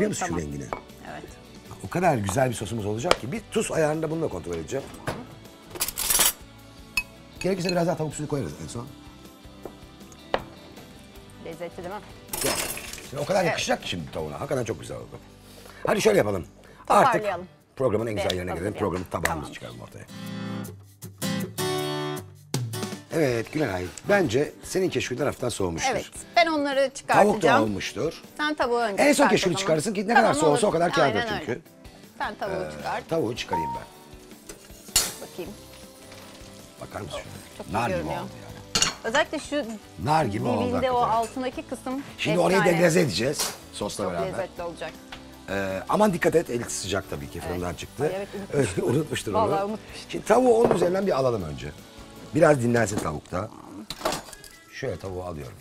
Görüyor musun Tamam. şu rengini? Evet. O kadar güzel bir sosumuz olacak ki bir tuz ayarını da bununla kontrol edeceğim. Gerekirse biraz daha tavuk suyu koyarız en son. Lezzetli değil mi? Şimdi o kadar yakışacak ki şimdi tavuğuna. Hakikaten çok güzel oldu. Hadi şöyle yapalım. Artık programın en güzel yerine gelelim. Programın tabağımızı Tamam. çıkaralım ortaya. Evet Gülenay, bence senin keşfin taraftan soğumuştur. Evet. Ben onları Tavuk da çıkartacağım. olmuştur. Sen tavuğu önce En son çıkart o keşfini zaman. çıkarırsın ki ne kadar soğusa o kadar kârdır Aynen çünkü. öyle. Sen tavuğu çıkart. Tavuğu çıkarayım ben. Bakayım. Bakar mısın şuna? Çok iyi Nar gibi görünüyor. oldu yani. Özellikle şu Nar gibi oldu dibinde o hakikaten. altındaki kısım Şimdi orayı efsane. edeceğiz sosla Çok beraber. lezzetli olacak. Ee, aman dikkat et, el sıcak tabii ki fırından çıktı. Ay, evet, unutmuştum. <laughs> Unutmuştur onu. Vallahi unutmuştum. Şimdi tavuğu onun üzerinden bir alalım önce. Biraz dinlensin tavukta. Şöyle tavuğu alıyorum.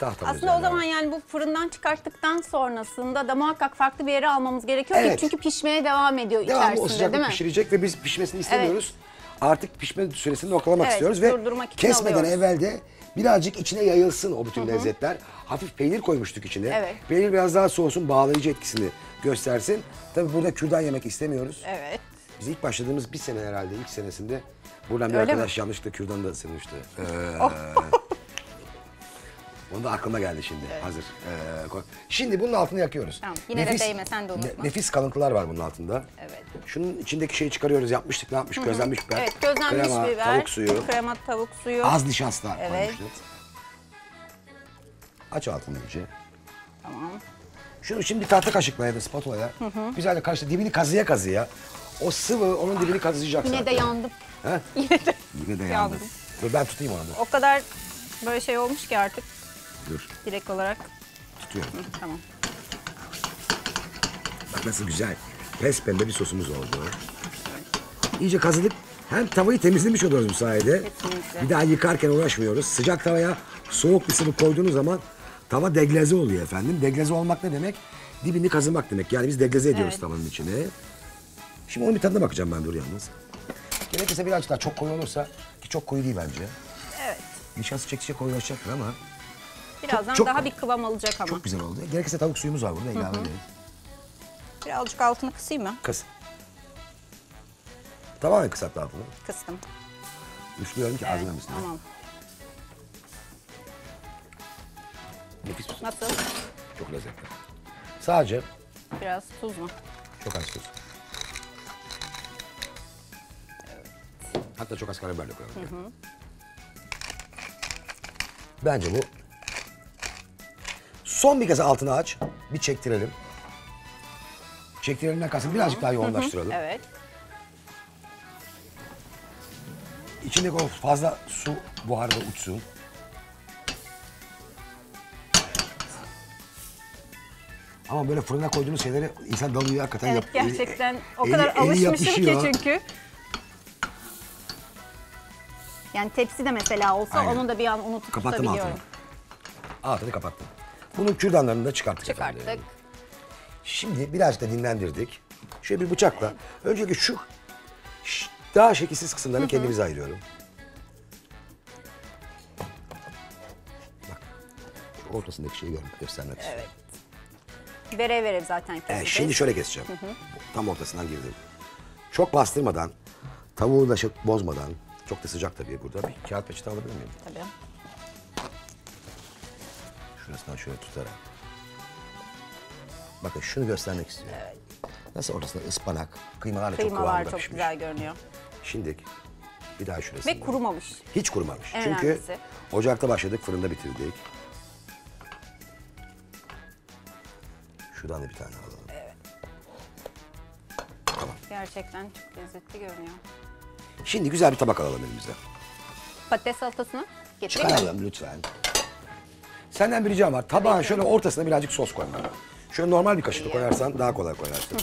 Tahtamın Aslında o üzerine zaman yani bu fırından çıkarttıktan sonrasında da muhakkak farklı bir yere almamız gerekiyor Evet. ki çünkü pişmeye devam ediyor Devamlı o içerisinde sıcaklık değil mi? pişirecek ve biz pişmesini istemiyoruz. Artık pişme süresini noktalamak Evet, istiyoruz ve durdurmak için kesmeden alıyoruz. evvel de birazcık içine yayılsın o bütün lezzetler. Hafif peynir koymuştuk içine. Evet. Peynir biraz daha soğusun, bağlayıcı etkisini göstersin. Tabii burada kürdan yemek istemiyoruz. Evet. Biz ilk başladığımız bir sene herhalde ilk senesinde buradan bir Öyle arkadaş yanlışlıkla kürdanı da ısırmıştı. Ee, <laughs> Onu da aklıma geldi şimdi hazır. Ee, koy- şimdi bunun altını yakıyoruz. Tamam, yine de değme, sen de unutma. nefis kalıntılar var bunun altında. Evet. Şunun içindeki şeyi çıkarıyoruz. Yapmıştık ne yapmış? Közlenmiş biber. Evet közlenmiş krema, biber, tavuk suyu, krema tavuk suyu. az nişasta Evet. koymuştuk. Aç altını iyice. Tamam. Şunu şimdi tahta kaşıkla ya da spatula'ya güzelce karıştır. Dibini kazıya kazıya. O sıvı onun dibini kazıyacak Yine zaten. de yandım. He? <laughs> Yine de Yine de yandı. yandım. Dur ben tutayım onu. O kadar böyle şey olmuş ki artık Dur direkt olarak. tutuyorum. Hı, tamam. Bak nasıl güzel. Pes pembe bir sosumuz oldu. İyice kazıdık. Hem tavayı temizlemiş oluyoruz bu sayede. Kesinlikle. Bir daha yıkarken uğraşmıyoruz. Sıcak tavaya soğuk bir sıvı koyduğunuz zaman tava degleze oluyor efendim. Degleze olmak ne demek? Dibini kazımak demek. Yani biz degleze ediyoruz Evet. tavanın içine. Şimdi onun bir tadına bakacağım ben dur yalnız. Gerekirse birazcık daha çok koyu olursa ki çok koyu değil bence. Evet. Nişasta çekişe koyulaşacaktır ama Birazdan çok- daha bir kıvam alacak ama. çok güzel oldu. Gerekirse tavuk suyumuz var burada ilave edelim. Birazcık altını kısayım mı? Kıs. Tamamen kısalttı altını. Kıstım. Üflüyorum ki Evet, ağzına mısın? Tamam. Nefis. Nasıl? Çok lezzetli. Sadece Biraz tuz mu? çok az tuz. Hatta çok az karabiber de koyalım. Bence bu. Son bir kez altını aç. Bir çektirelim. Çektirelimden kalsın birazcık daha yoğunlaştıralım. Evet. İçindeki o fazla su buharı da uçsun. Ama böyle fırına koyduğumuz şeyleri insan dalıyor hakikaten. Evet yap- gerçekten eli- o kadar eli alışmışım ki çünkü. Yani tepsi de mesela olsa Aynen. onu da bir an unutup Kapattım altını. tutabiliyorum. Altını kapattım. Bunun kürdanlarını da çıkarttık, Çıkarttık. efendim. Şimdi birazcık da dinlendirdik. Şöyle bir bıçakla. Öncelikle şu daha şekilsiz kısımlarını kendimize ayırıyorum. Bak. Şu ortasındaki şeyi görmek, göstermek istiyorum. Vere vere zaten Ee, keseceğiz. şimdi şöyle keseceğim. Tam ortasından girdim. Çok bastırmadan, tavuğu da çok bozmadan Çok da sıcak tabii burada. Bir kağıt peçete alabilir miyim? Tabii. Şurasından şöyle tutarak. Bakın şunu göstermek istiyorum. Nasıl ortasında ıspanak, kıymalarla çok Kıymalar kıvamlı çok pişmiş. güzel görünüyor. Şimdi bir daha şurası. Ve kurumamış. Hiç kurumamış. En Çünkü önemlisi. ocakta başladık, fırında bitirdik. Şuradan da bir tane alalım. Gerçekten çok lezzetli görünüyor. Şimdi güzel bir tabak alalım elimize. Patates salatasını getireyim mi? Çıkaralım lütfen. Senden bir ricam var. Tabağın şöyle ortasına birazcık sos koy bana. Şöyle normal bir kaşıkla koyarsan daha kolay koyarsın.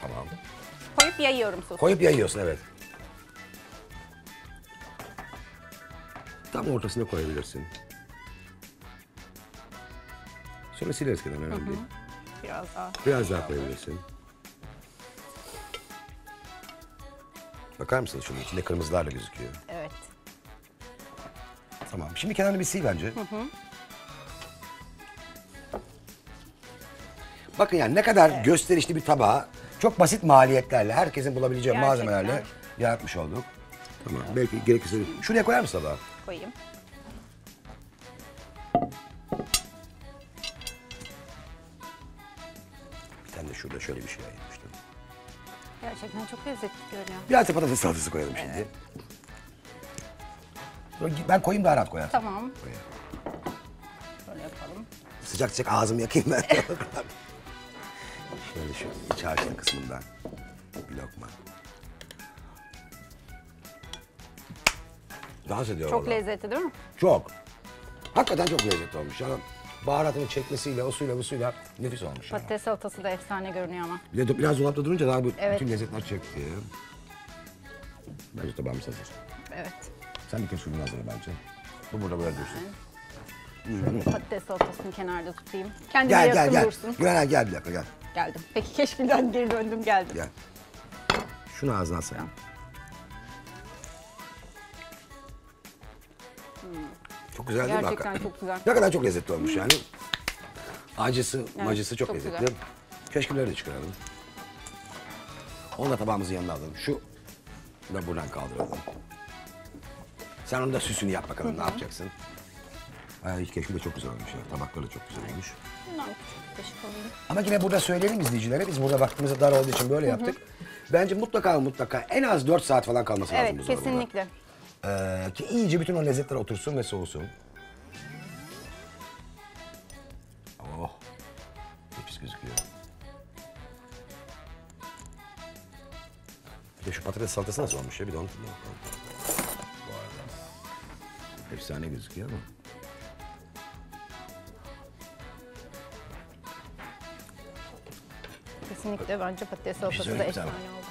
Tamam. Koyup yayıyorum sosu. Koyup yayıyorsun evet. Tam ortasına koyabilirsin. Sonra sileriz kenara önemli değil. Biraz daha. Biraz daha koyabilirsin. Bakar mısınız şunun içinde kırmızılarla gözüküyor. Evet. Tamam. Şimdi kenarını bir sil bence. Bakın yani ne kadar gösterişli bir tabağı çok basit maliyetlerle herkesin bulabileceği Gerçekten. malzemelerle yaratmış olduk. Tamam. Belki gerekirse şuraya koyar mısın tabağı? Koyayım. Bir tane de şurada şöyle bir şey ayırmıştım. Gerçekten çok lezzetli görünüyor. Biraz da patates salatası koyalım şimdi. Ben koyayım daha rahat koyarsın. Tamam. Koyayım. Şöyle yapalım. Sıcak sıcak ağzımı yakayım ben. Şöyle şu iç harcın kısmından bir lokma. Dans ediyor Çok vallahi. lezzetli değil mi? Çok. Hakikaten çok lezzetli olmuş. Yani baharatını çekmesiyle, o suyla, bu suyla nefis olmuş. Yani. Patates salatası da efsane görünüyor ama. Bir de biraz dolapta durunca daha bu, Evet. bütün lezzetler çekti. Bence tabağımız hazır. Evet. Sen bir kez suyunu hazırla bence. Bu burada böyle dursun. Patates salatasını kenarda tutayım. Kendine Gel gel yakın gel. dursun. Gel gel bir dakika gel. Geldim. Peki <laughs> keşkülden geri döndüm geldim. Gel. Şunu ağzına sen. Çok güzel değil mi? Gerçekten çok güzel. Ne kadar çok lezzetli olmuş yani. Acısı, macısı çok, çok lezzetli. güzel. Keşkeleri de çıkaralım. Onu da tabağımızın yanına alalım. Şu da buradan kaldıralım. Sen onun da süsünü yap bakalım ne yapacaksın. Ay, keşke de çok güzel olmuş ya. Tabakları da çok güzel olmuş. Bundan küçük kaşık alayım. Ama yine burada söyleyelim izleyicilere. Biz burada vaktimiz dar olduğu için böyle yaptık. Bence mutlaka mutlaka en az 4 saat falan kalması lazım Evet kesinlikle. Ee, ki iyice bütün o lezzetler otursun ve soğusun. Oh. Nefis gözüküyor. Bir de şu patates salatası nasıl olmuş ya? Bir de onu Bu arada. Efsane gözüküyor ama. Kesinlikle bence patates salatası da söyleyeyim efsane sana. oldu.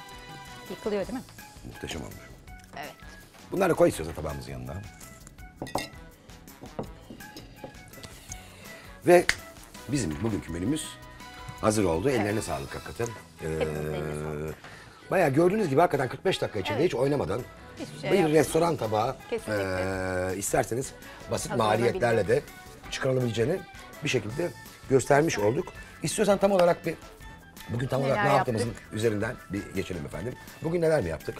Yıkılıyor değil mi? Muhteşem olmuş. Evet. Bunları koy istiyorsan tabağımızın yanına. Ve bizim bugünkü menümüz hazır oldu. Ellerine sağlık hakikaten. Ee, bayağı gördüğünüz gibi hakikaten 45 dakika içinde hiç oynamadan Hiçbir şey bir yapmadım. restoran tabağı Kesinlikle. ee, isterseniz basit maliyetlerle de çıkarılabileceğini bir şekilde göstermiş olduk. İstiyorsan tam olarak bir bugün tam olarak Neler ne yaptığımızın yaptık? üzerinden bir geçelim efendim. Bugün neler mi yaptık?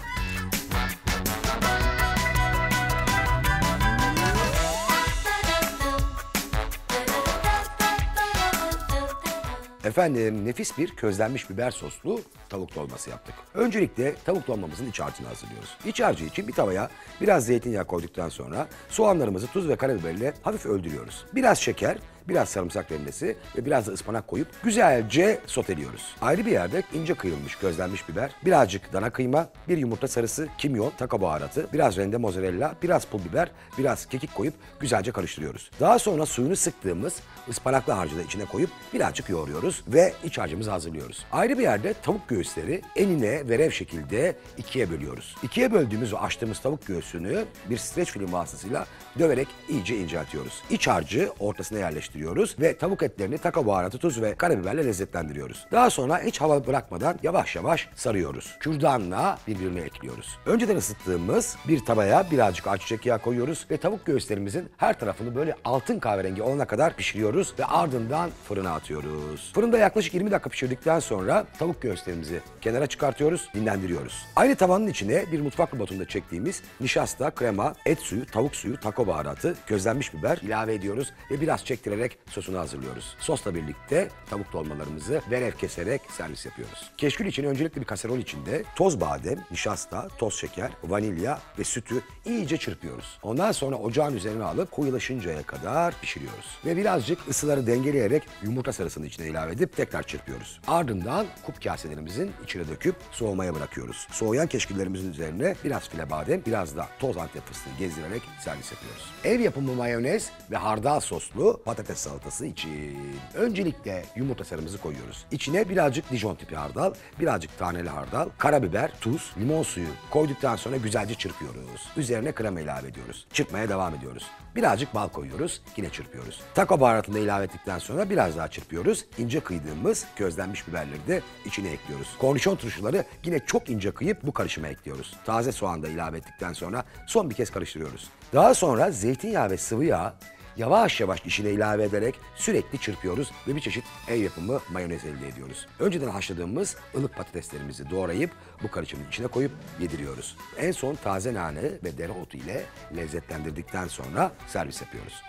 Efendim nefis bir közlenmiş biber soslu tavuk dolması yaptık. Öncelikle tavuk dolmamızın iç harcını hazırlıyoruz. İç harcı için bir tavaya biraz zeytinyağı koyduktan sonra soğanlarımızı tuz ve karabiberle hafif öldürüyoruz. Biraz şeker, biraz sarımsak rendesi ve biraz da ıspanak koyup güzelce soteliyoruz. Ayrı bir yerde ince kıyılmış közlenmiş biber, birazcık dana kıyma, bir yumurta sarısı, kimyon, taka baharatı, biraz rende mozzarella, biraz pul biber, biraz kekik koyup güzelce karıştırıyoruz. Daha sonra suyunu sıktığımız ıspanaklı harcı da içine koyup birazcık yoğuruyoruz ve iç harcımızı hazırlıyoruz. Ayrı bir yerde tavuk göğüsleri enine verev şekilde ikiye bölüyoruz. İkiye böldüğümüz ve açtığımız tavuk göğsünü bir streç film vasıtasıyla döverek iyice inceltiyoruz. İç harcı ortasına yerleştiriyoruz birleştiriyoruz ve tavuk etlerini taco baharatı, tuz ve karabiberle lezzetlendiriyoruz. Daha sonra hiç hava bırakmadan yavaş yavaş sarıyoruz. Kürdanla birbirine ekliyoruz. Önceden ısıttığımız bir tavaya birazcık ayçiçek yağı koyuyoruz ve tavuk göğüslerimizin her tarafını böyle altın kahverengi olana kadar pişiriyoruz ve ardından fırına atıyoruz. Fırında yaklaşık 20 dakika pişirdikten sonra tavuk göğüslerimizi kenara çıkartıyoruz, dinlendiriyoruz. Aynı tavanın içine bir mutfak robotunda çektiğimiz nişasta, krema, et suyu, tavuk suyu, taco baharatı, közlenmiş biber ilave ediyoruz ve biraz çektirerek sosunu hazırlıyoruz. Sosla birlikte tavuk dolmalarımızı verev keserek servis yapıyoruz. Keşkül için öncelikle bir kaserol içinde toz badem, nişasta, toz şeker, vanilya ve sütü iyice çırpıyoruz. Ondan sonra ocağın üzerine alıp koyulaşıncaya kadar pişiriyoruz. Ve birazcık ısıları dengeleyerek yumurta sarısını içine ilave edip tekrar çırpıyoruz. Ardından kup kaselerimizin içine döküp soğumaya bırakıyoruz. Soğuyan keşküllerimizin üzerine biraz file badem, biraz da toz antep fıstığı gezdirerek servis yapıyoruz. Ev yapımı mayonez ve hardal soslu patates salatası için. Öncelikle yumurta sarımızı koyuyoruz. İçine birazcık Dijon tipi hardal, birazcık taneli hardal, karabiber, tuz, limon suyu koyduktan sonra güzelce çırpıyoruz. Üzerine krema ilave ediyoruz. Çırpmaya devam ediyoruz. Birazcık bal koyuyoruz, yine çırpıyoruz. Taco baharatını da ilave ettikten sonra biraz daha çırpıyoruz. İnce kıydığımız közlenmiş biberleri de içine ekliyoruz. Kornişon turşuları yine çok ince kıyıp bu karışıma ekliyoruz. Taze soğan da ilave ettikten sonra son bir kez karıştırıyoruz. Daha sonra zeytinyağı ve sıvı yağ yavaş yavaş içine ilave ederek sürekli çırpıyoruz ve bir çeşit ev yapımı mayonez elde ediyoruz. Önceden haşladığımız ılık patateslerimizi doğrayıp bu karışımın içine koyup yediriyoruz. En son taze nane ve dereotu ile lezzetlendirdikten sonra servis yapıyoruz.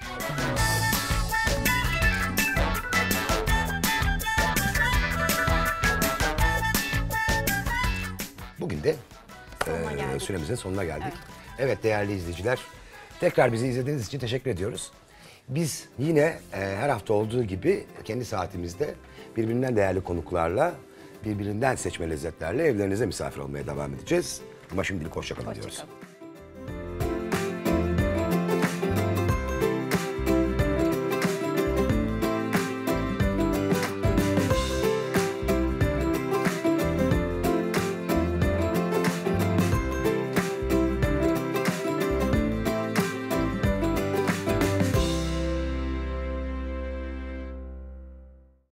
Bugün de geldik. süremizin sonuna geldik. Evet. Evet. değerli izleyiciler, tekrar bizi izlediğiniz için teşekkür ediyoruz. Biz yine eee, her hafta olduğu gibi kendi saatimizde birbirinden değerli konuklarla, birbirinden seçme lezzetlerle evlerinize misafir olmaya devam edeceğiz. Ama şimdilik hoşçakalın diyoruz. Hoşçakalın.